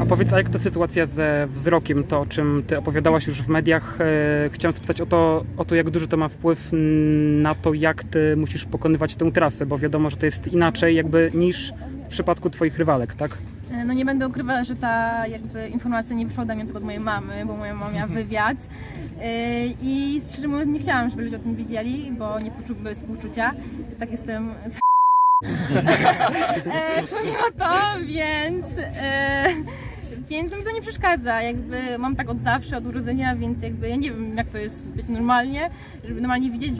A powiedz, a jak ta sytuacja ze wzrokiem, to o czym ty opowiadałaś już w mediach, e, chciałem spytać o to, o to, jak duży to ma wpływ na to, jak ty musisz pokonywać tę trasę, bo wiadomo, że to jest inaczej jakby niż w przypadku twoich rywalek, tak? E, No nie będę ukrywała, że ta jakby informacja nie wyszła ode mnie, tylko od mojej mamy, bo moja mama miała wywiad. E, I szczerze mówiąc nie chciałam, żeby ludzie o tym wiedzieli, bo nie poczułby współczucia. Tak jestem z pomimo to, więc, więc mi to nie przeszkadza. Jakby mam tak od zawsze, od urodzenia, więc jakby ja nie wiem jak to jest być normalnie, żeby normalnie widzieć